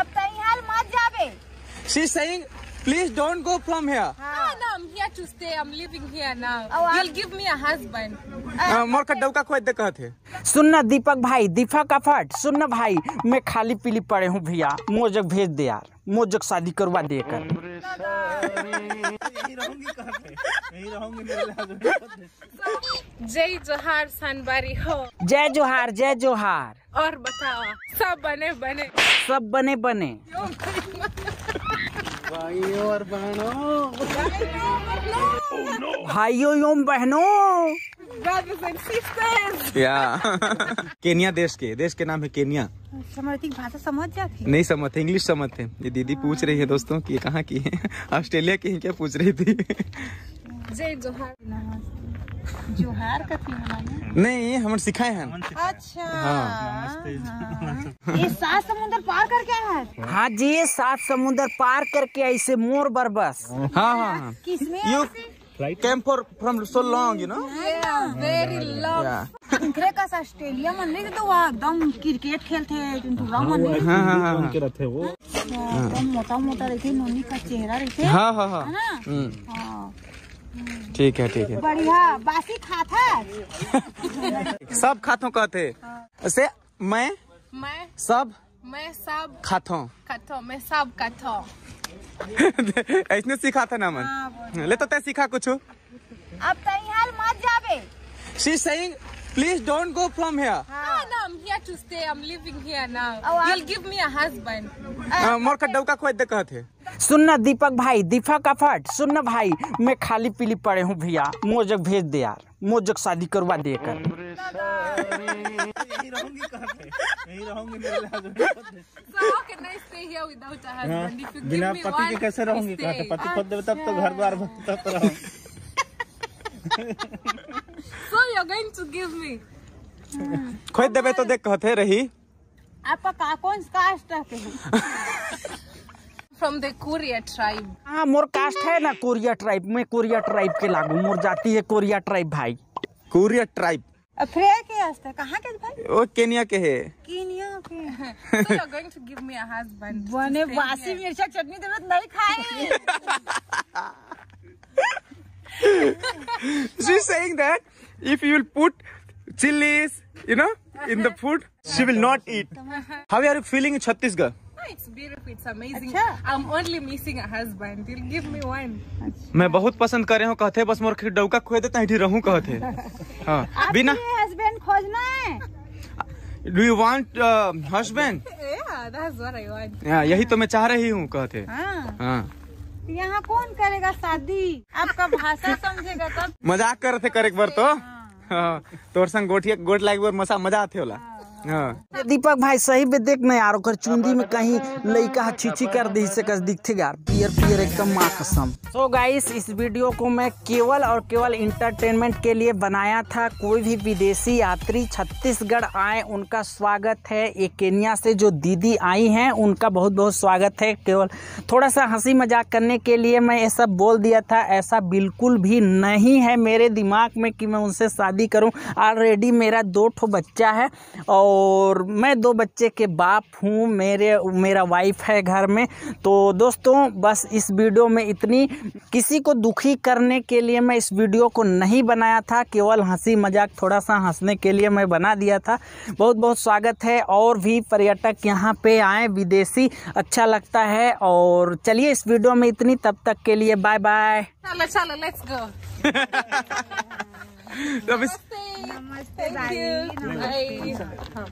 अब तई हाल मत जाबे she saying please don't go from here No, no, I'm here to stay. I'm living here now. Oh, You'll give me a husband. मोर का डौका खोद दे कहथे सुनना दीपक भाई दीपक का फट। सुनना भाई मैं खाली पीली पड़े हूँ भैया। मोजक भेज दे यार। मोजक शादी करवा दे कर। जय जोहार सनबारी हो। जय जोहार जय जोहार। और बताओ सब बने बने। सब बने बने। भाइयों एवं बहनों। Brothers and sisters. या। केनिया देश के देश के नाम है केनिया। समझती भाषा समझ जाती नहीं समझते इंग्लिश समझते ये दीदी पूछ रही है दोस्तों कि ये कहाँ की है? ऑस्ट्रेलिया की है क्या? पूछ रही थी। जय जोहार। जोहार कथी नहीं हम सिखाए हैं। अच्छा। हाँ। ये सात समुद्र पार करके आया है? हाँ जी ये सात समुद्र पार करके ऐसे मोर बरबस। हाँ हाँ हाँ। You came for from so long you know Yeah, very long. इनकरे का ऑस्ट्रेलिया मन नहीं तो वहाँ एकदम क्रिकेट खेलते हैं टुनटुरा मन नहीं हाँ हाँ हाँ एकदम मोटा मोटा रहते नोनी का चेहरा रहते हाँ हाँ हाँ। है ना? हम्म, हाँ। ठीक है ठीक है। बढ़िया बासी खाता। है सब खातों कहते। से मैं? मैं? सब? मैं सब खातों। खातो मैं सब खातो। ऐसने सीखा था ना मन। ले तो तय सीखा कुछ। अब तई हाल मत जाबे she saying please don't go from here No, no, I'm here to stay. I'm living here now. Oh, I'm- You'll give me a husband. मोर का डौका खोद दे कहथे सुनना दीपक भाई दीपक का फट। सुनना भाई मैं खाली पीली पड़े हूँ भैया। मोजक भेज दे यार। मोजक शादी करवा दे कर। here give बिना पति के कैसे रहूँगी पति खोद देवे तब तो घर द्वार तब तो रहूँ So you're going to give me? खोद देबे तो देख कहथे रही। आपका का कौन कास्ट है? From the Korea tribe. हाँ मोर कास्ट है ना कोरिया ट्राइब मैं कोरिया ट्राइब के लागू मोर जाति है कोरिया ट्राइब भाई। कोरिया ट्राइब फ्रे के हस्ते कहाँ के भाई? वो केनिया के है। कीनिया के। So you're going to give me a husband. to बने बासी मिर्चा चटनी देवे तो नहीं खाए She's saying that if you will put chilies, you know, in the food, she will not eat. How are you feeling in Chhattisgarh? Oh, it's beautiful. It's amazing. अच्छा। I'm only missing a husband. You'll give me one. मैं बहुत पसंद करे हूँ कहते बस मोर के डौका खोए देता ही रहूँ कहते हाँ बिना हस्बैंड खोजना है do you want husband Yeah, that's what I want. यही तो मैं चाह रही हूँ कहते हाँ हाँ तो यहाँ कौन करेगा शादी? आपका भाषा समझेगा तब। मज़ाक कर थे करे एक बार तो। हाँ। तोर संग गोठिया गोट लाइक बार मसा मज़ा आते होला। हाँ। दीपक भाई, सही में देख ना यार, ओकर चुंदी में कहीं लइका छीछी कर दी से कस दिखते यार। पियर पियर एकदम माँ कसम सो गाइस इस वीडियो को मैं केवल और केवल इंटरटेनमेंट के लिए बनाया था। कोई भी विदेशी यात्री छत्तीसगढ़ आए, उनका स्वागत है। ये केनिया से जो दीदी आई हैं, उनका बहुत बहुत स्वागत है। केवल थोड़ा सा हँसी मज़ाक करने के लिए मैं ये सब बोल दिया था। ऐसा बिल्कुल भी नहीं है मेरे दिमाग में कि मैं उनसे शादी करूँ। ऑलरेडी मेरा दो ठो बच्चा है और मैं दो बच्चे के बाप हूँ मेरे मेरा वाइफ है घर में। तो दोस्तों बस इस वीडियो में इतनी। किसी को दुखी करने के लिए मैं इस वीडियो को नहीं बनाया था केवल हँसी मज़ाक थोड़ा सा हंसने के लिए मैं बना दिया था। बहुत बहुत स्वागत है और भी पर्यटक यहाँ पे आए विदेशी अच्छा लगता है। और चलिए इस वीडियो में इतनी तब तक के लिए bye bye Chala, chala, let's go. तो अब इस- Thank you. Bye.